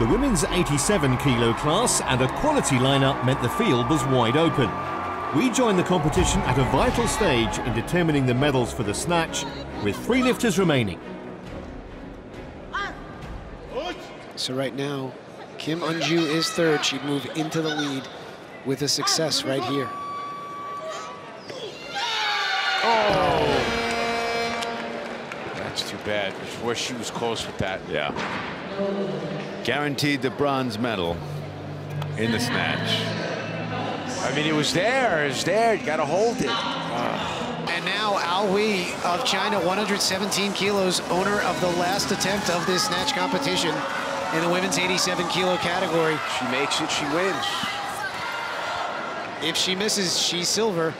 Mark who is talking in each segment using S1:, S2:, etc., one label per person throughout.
S1: The women's 87 kilo class and a quality lineup meant the field was wide open. We joined the competition at a vital stage in determining the medals for the snatch, with three lifters remaining.
S2: So right now, Kim Eunju is third. She'd move into the lead with a success right here.
S3: Oh! That's too bad. Where she was close with that.
S4: Yeah. Guaranteed the bronze medal in the snatch.
S3: I mean, it was there. It was there. You got to hold it. Ah.
S2: And now Ao Hui of China, 117 kilos, owner of the last attempt of this snatch competition in the women's 87 kilo category.
S3: She makes it, she wins.
S2: If she misses, she's silver.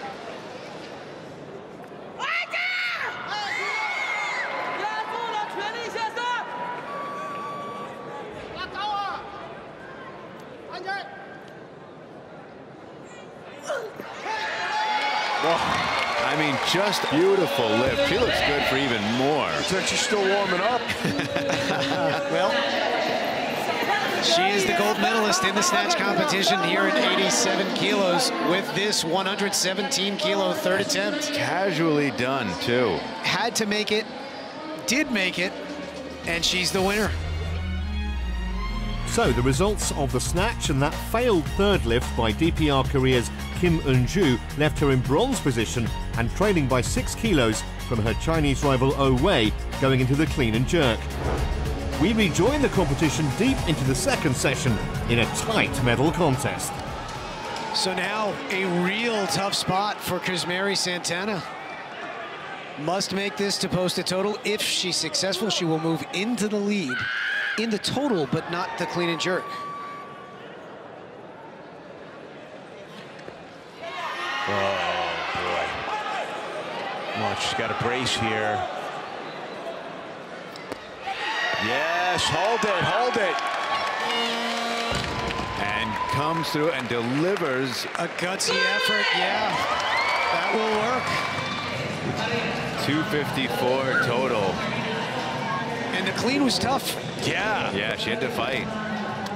S4: I mean, just beautiful lift. She looks good for even more.
S3: Looks like she's still warming up.
S2: well, she is the gold medalist in the snatch competition here at 87 kilos with this 117 kilo third attempt.
S4: Casually done, too.
S2: Had to make it, did make it, and she's the winner.
S1: So the results of the snatch and that failed third lift by DPR Korea's Kim Eun-ju left her in bronze position and trailing by six kilos from her Chinese rival Oh Wei going into the clean and jerk. We rejoin the competition deep into the second session in a tight medal contest.
S2: So now a real tough spot for Crismery Santana. Must make this to post a total. If she's successful, she will move into the lead in the total, but not the clean and jerk.
S3: Oh, boy. Well, she's got a brace here. Yes, hold it, hold it.
S4: And comes through and delivers.
S2: A gutsy effort, yeah. That will work.
S4: 254 total.
S2: And the clean was tough.
S3: Yeah.
S4: Yeah, she had to fight.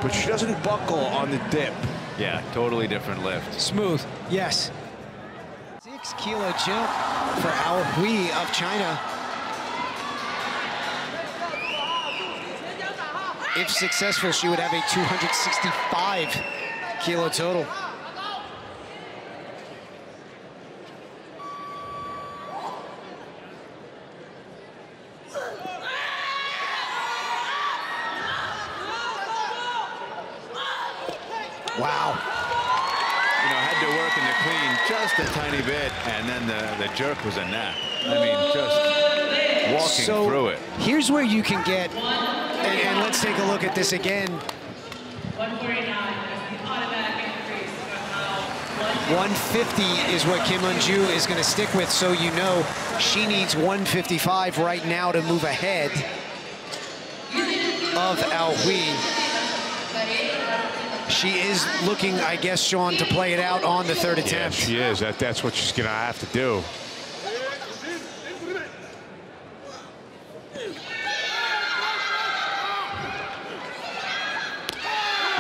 S3: But she doesn't buckle on the dip.
S4: Yeah, totally different lift.
S2: Smooth, yes. Six kilo jump for Ao Hui of China. If successful, she would have a 265 kilo total. Wow.
S4: You know, had to work in the clean just a tiny bit, and then the, the jerk was a nap. I mean, just walking
S2: so
S4: through it.
S2: Here's where you can get, and, and let's take a look at this again. 150 is what Kim Eun-ju is going to stick with, so you know she needs 155 right now to move ahead of Ao Hui. She is looking, I guess, Sean, to play it out on the third attempt.
S3: Yeah,
S2: attempt.
S3: she is. That, that's what she's going to have to do.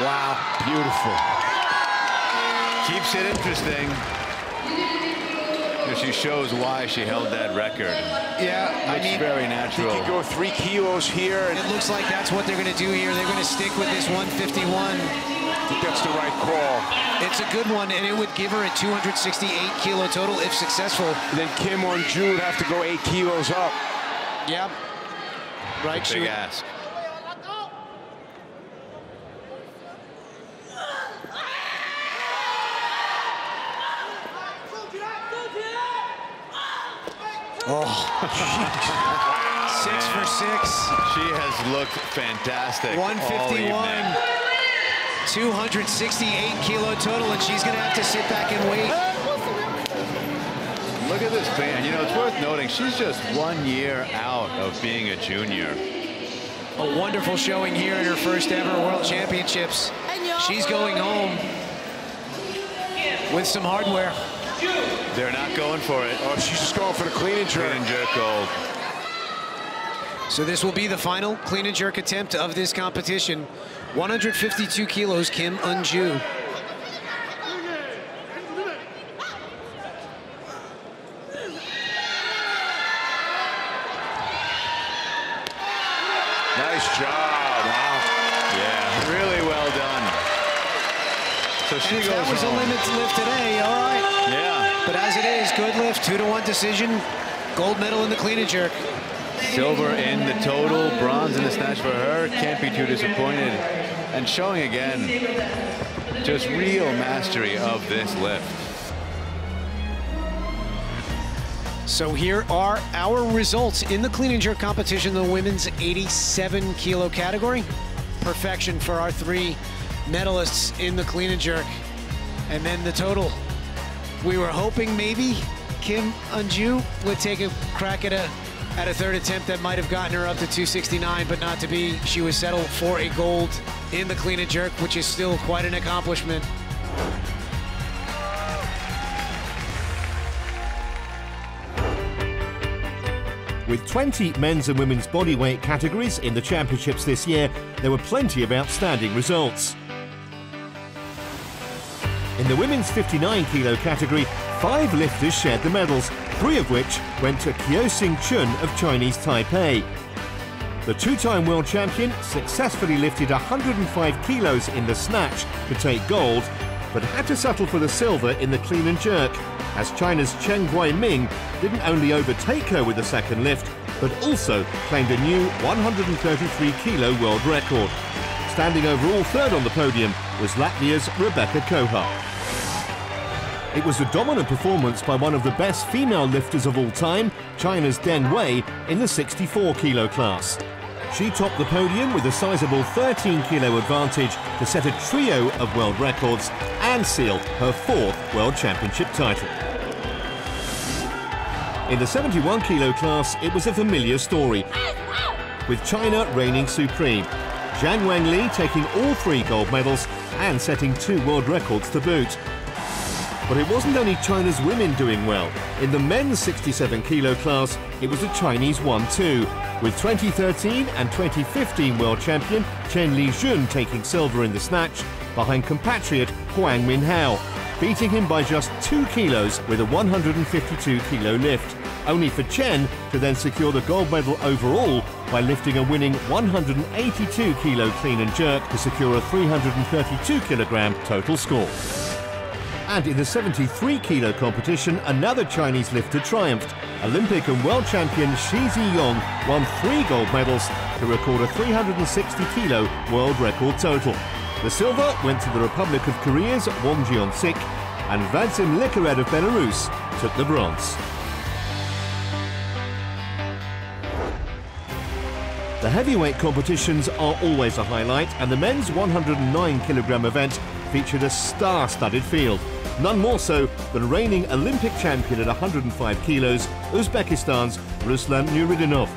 S2: Wow.
S3: Beautiful.
S4: Keeps it interesting. She shows why she held that record.
S2: Yeah, I mean,
S4: very
S3: They
S4: natural.
S3: could go three kilos here. And
S2: it looks like that's what they're going to do here. They're going to stick with this 151.
S3: That's the right call.
S2: It's a good one, and it would give her a 268 kilo total if successful.
S3: And then Kim Eun-ju would have to go eight kilos up.
S2: Yep. Right, she
S4: Big ask.
S2: Oh, six for six.
S4: She has looked fantastic. all
S2: 151.
S4: Evening.
S2: 268 kilo total, and she's going to have to sit back and wait.
S4: Look at this band. You know, it's worth noting she's just one year out of being a junior.
S2: A wonderful showing here in her first ever World Championships. She's going home with some hardware.
S4: They're not going for it.
S3: Oh, she's just going for the clean and jerk.
S4: Clean and jerk gold.
S2: So this will be the final clean and jerk attempt of this competition. 152 kilos, Kim Eun-joo.
S4: Nice job. Wow. Yeah, really well done. So she
S2: And
S4: goes
S2: that was
S4: home.
S2: a limit to lift today, all right.
S4: Yeah.
S2: But as it is, good lift, two to one decision, gold medal in the clean and jerk.
S4: Silver in the total, bronze in the snatch for her. Can't be too disappointed. And showing again just real mastery of this lift.
S2: So here are our results in the clean and jerk competition, the women's 87 kilo category. Perfection for our three medalists in the clean and jerk. And then the total. We were hoping maybe Kim Eun-joo would take a crack at a at a third attempt that might have gotten her up to 269, but not to be. She was settled for a gold in the clean and jerk, which is still quite an accomplishment.
S1: With 20 men's and women's bodyweight categories in the championships this year, there were plenty of outstanding results. In the women's 59 kilo category, five lifters shared the medals, three of which went to Kuo Hsing-chun of Chinese Taipei. The two-time world champion successfully lifted 105 kilos in the snatch to take gold, but had to settle for the silver in the clean and jerk, as China's Chen Guiming didn't only overtake her with the second lift, but also claimed a new 133 kilo world record. Standing overall third on the podium was Latvia's Rebeka Koha. It was a dominant performance by one of the best female lifters of all time, China's Deng Wei, in the 64 kilo class. She topped the podium with a sizable 13 kilo advantage to set a trio of world records and seal her fourth world championship title. In the 71 kilo class, it was a familiar story, with China reigning supreme. Zhang Wang taking all three gold medals and setting two world records to boot. But it wasn't only China's women doing well. In the men's 67 kilo class, it was a Chinese one too, with 2013 and 2015 world champion Chen Li Jun taking silver in the snatch behind compatriot Huang Minhao, beating him by just two kilos with a 152 kilo lift. Only for Chen to then secure the gold medal overall by lifting a winning 182 kilo clean and jerk to secure a 332 kilogram total score. And in the 73 kilo competition, another Chinese lifter triumphed. Olympic and world champion Shi Zhiyong won three gold medals to record a 360 kilo world record total. The silver went to the Republic of Korea's Won Jeong-sik, and Vadzim Likharad of Belarus took the bronze. The heavyweight competitions are always a highlight, and the men's 109 kilogram event featured a star-studded field. None more so than reigning Olympic champion at 105 kilos, Uzbekistan's Ruslan Nurudinov.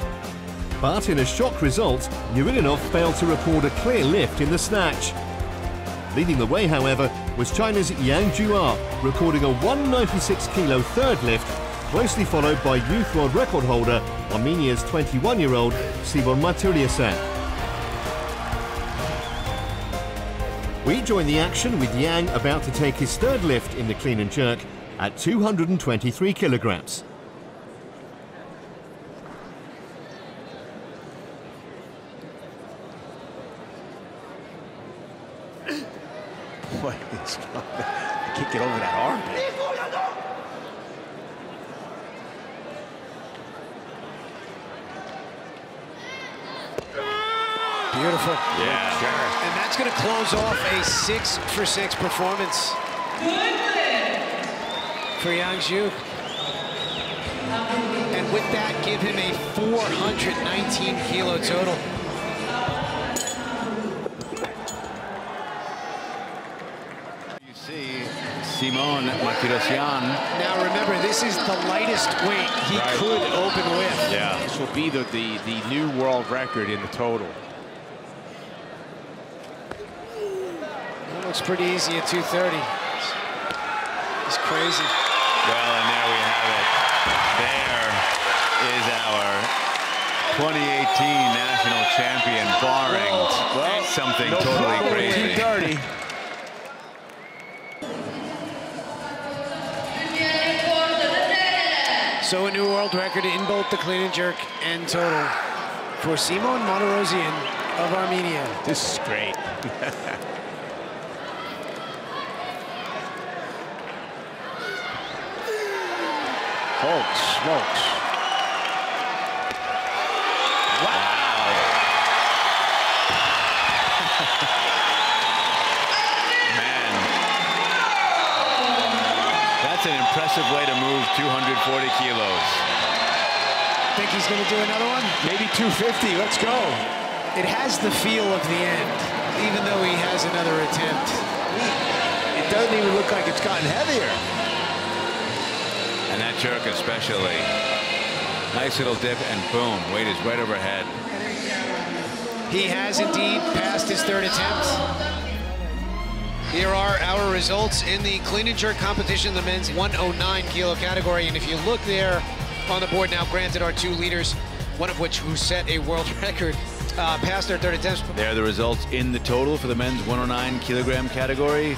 S1: But in a shock result, Nurudinov failed to record a clear lift in the snatch. Leading the way, however, was China's Yang Zhe, recording a 196 kilo third lift, closely followed by youth world record holder Armenia's 21-year-old Simon Martirosyan. We join the action with Yang about to take his third lift in the clean and jerk at 223 kilograms.
S3: Boy, I can't get over that arm.
S2: Beautiful.
S4: Yeah.
S2: And that's going to close off a six for six performance for Yang Zhe. And with that, give him a 419 kilo total.
S4: You see Simon Martirosyan.
S2: Now remember, this is the lightest weight he
S3: Right.
S2: could open with.
S4: Yeah.
S3: This will be the, the, the new world record in the total.
S2: Looks pretty easy at 230. It's crazy.
S4: Well, and there we have it. There is our 2018 national champion, barring
S3: Well,
S4: something
S3: no
S4: totally crazy.
S3: 230.
S2: So a new world record in both the clean and jerk and total for Simon Martirosyan of Armenia.
S3: This is great. Holy smokes. Wow.
S4: Man. That's an impressive way to move 240 kilos.
S2: Think he's going to do another one?
S3: Maybe 250. Let's go.
S2: It has the feel of the end, even though he has another attempt.
S3: It doesn't even look like it's gotten heavier.
S4: And that jerk especially. Nice little dip and boom, weight is right overhead.
S2: He has indeed passed his third attempt. Here are our results in the clean and jerk competition, the men's 109 kilo category. And if you look there on the board now, granted our two leaders, one of which who set a world record, uh, passed their third attempts.
S4: There are the results in the total for the men's 109 kilogram category.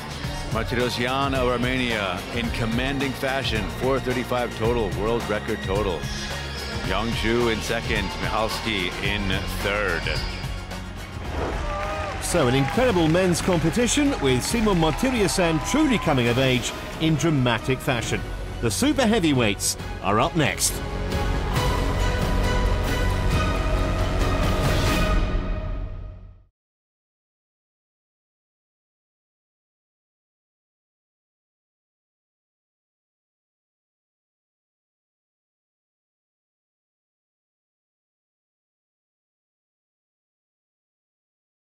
S4: Martirosyan of Armenia in commanding fashion, 435 total, world record total. Yongshu in second, Michalski in third.
S1: So an incredible men's competition with Simon Martirosyan truly coming of age in dramatic fashion. The super heavyweights are up next.